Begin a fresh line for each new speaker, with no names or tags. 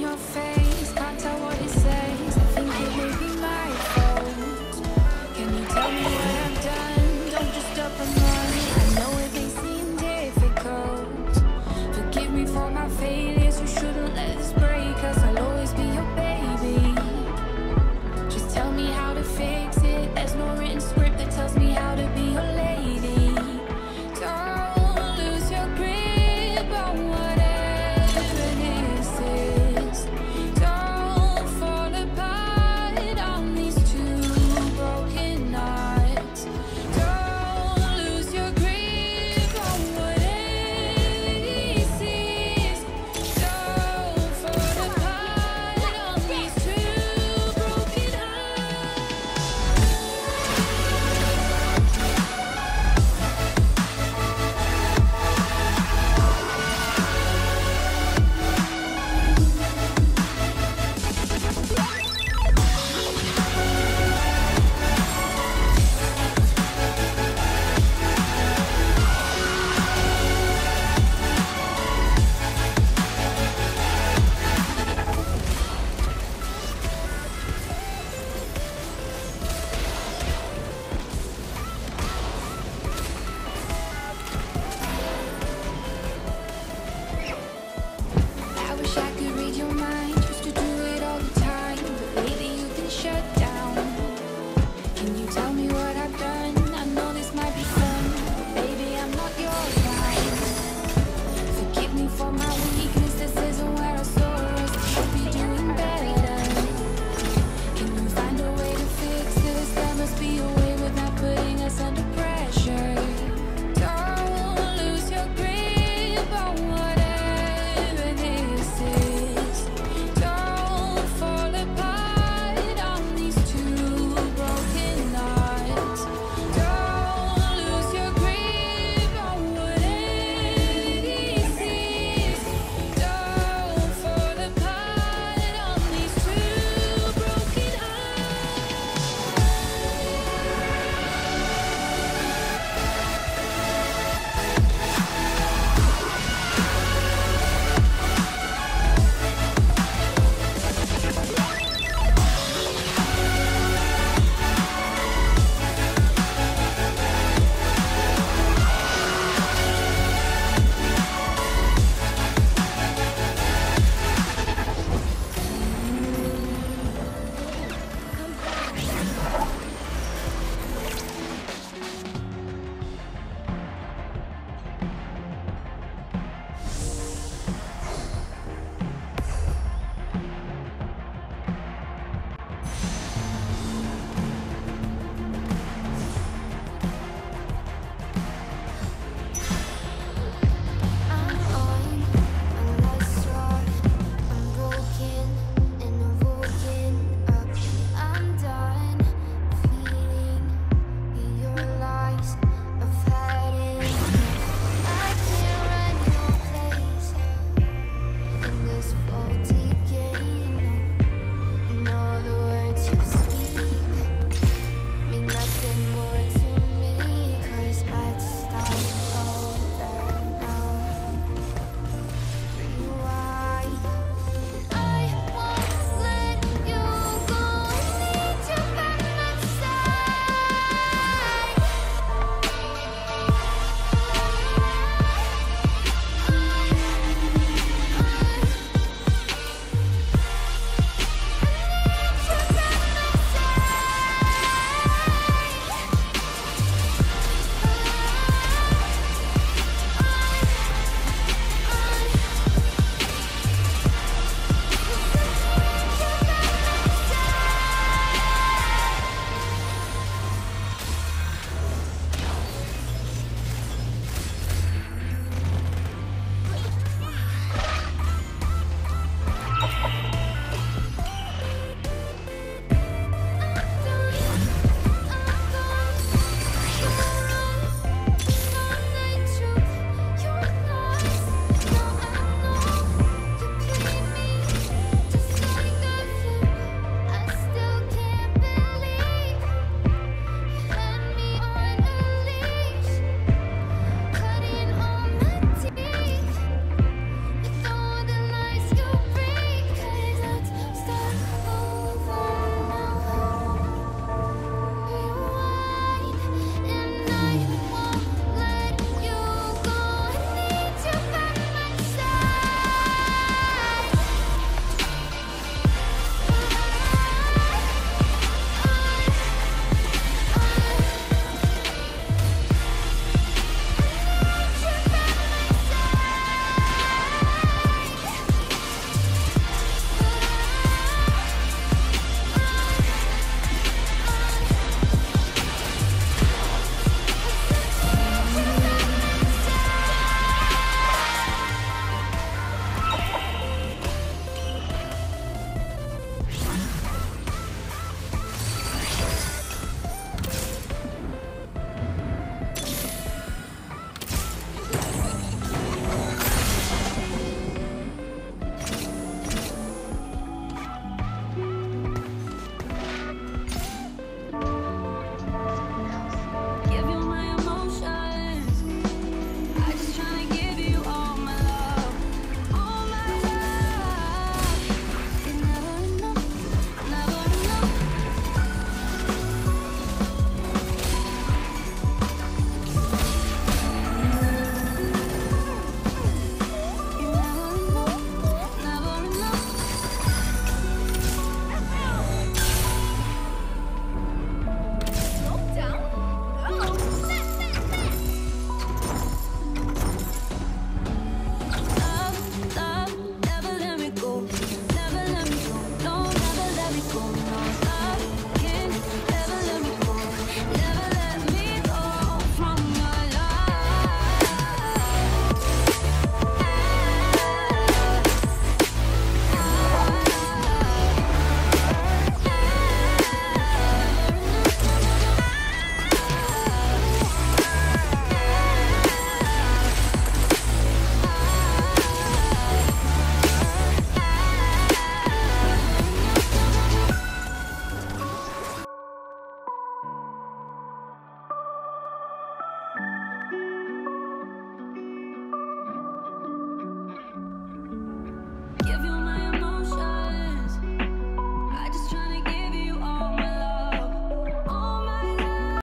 your face, can't tell what it says.